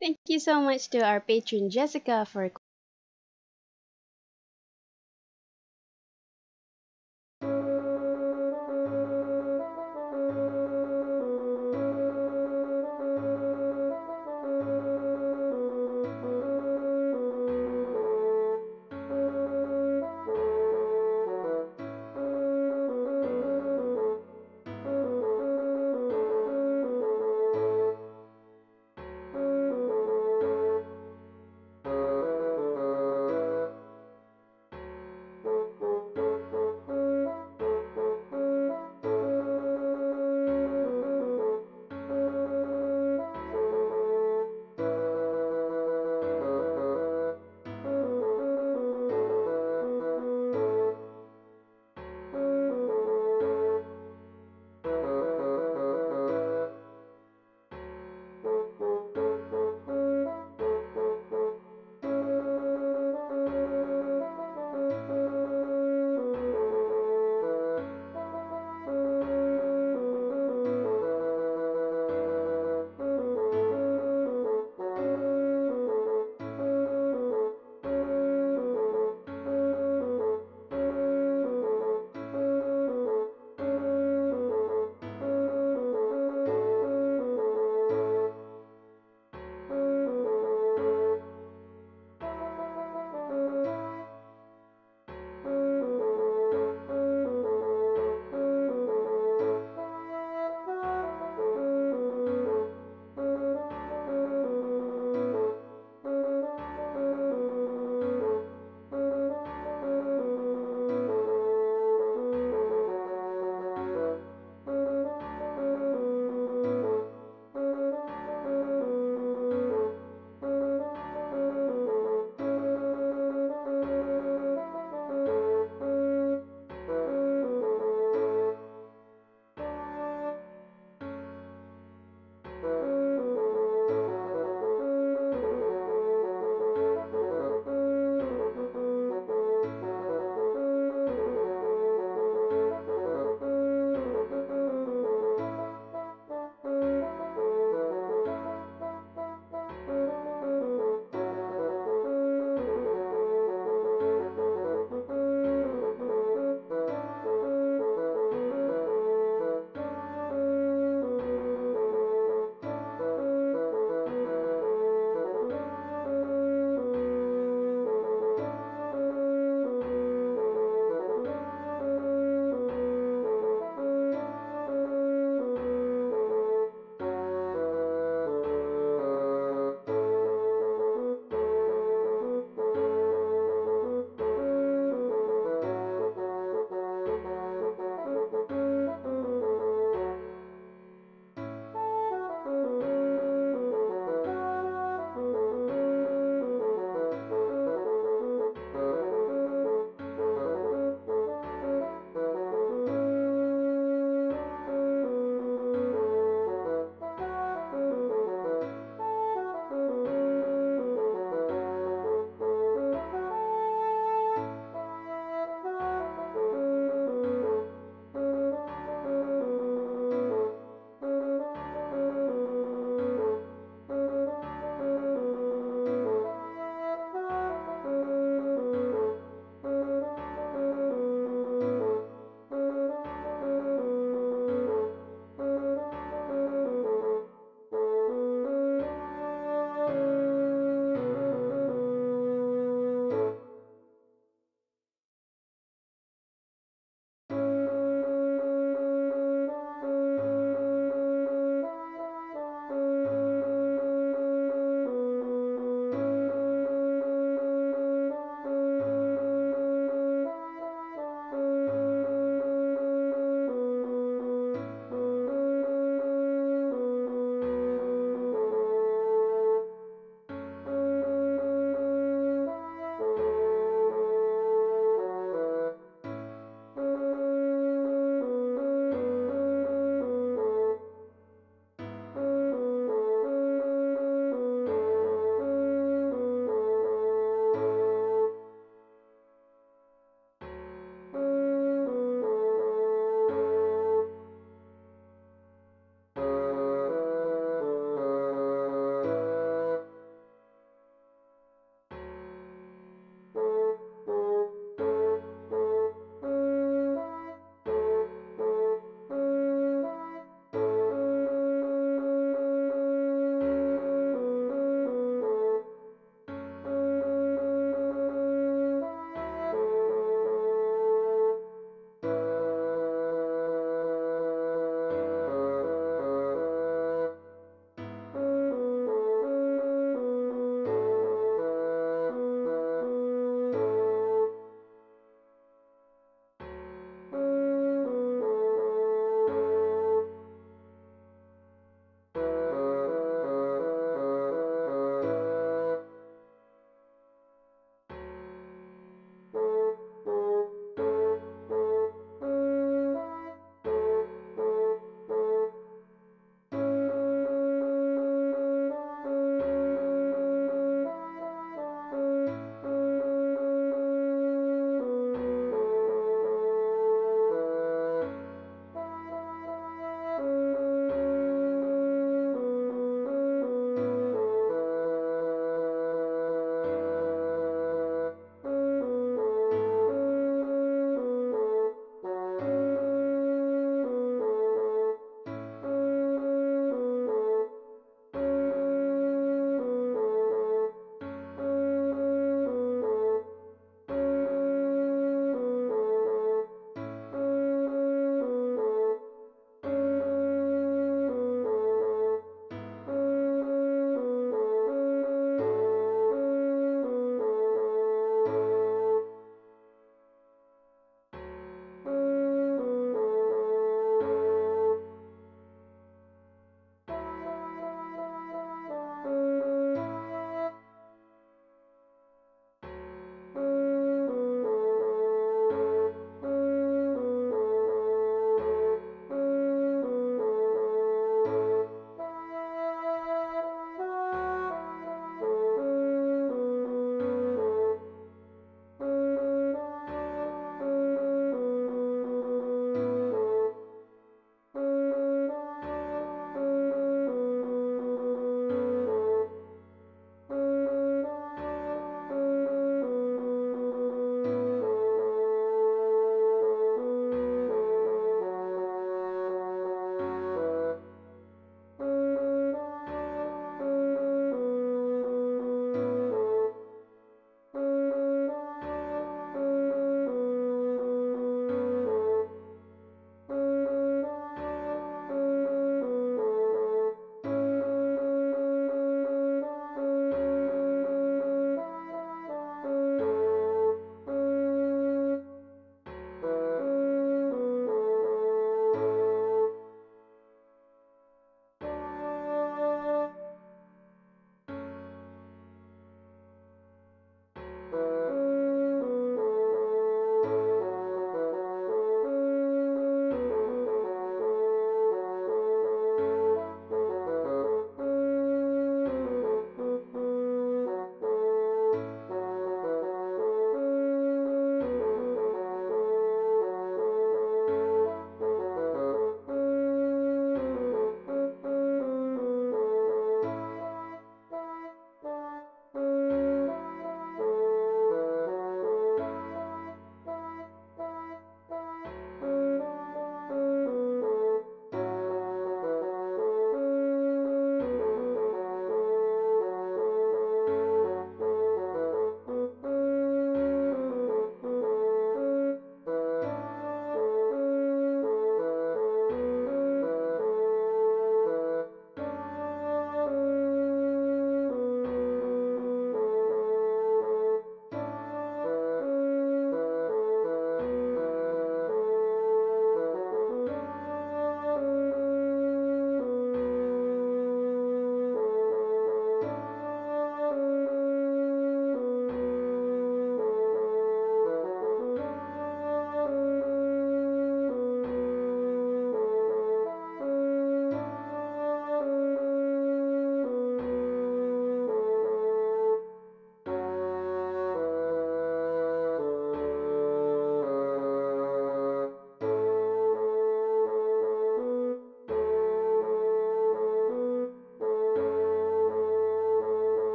Thank you so much to our patron Jessica for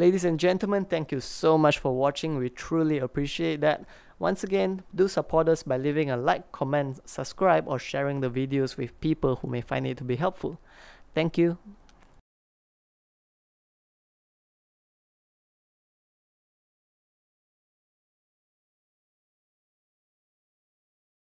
Ladies and gentlemen, thank you so much for watching. We truly appreciate that. Once again, do support us by leaving a like, comment, subscribe, or sharing the videos with people who may find it to be helpful. Thank you.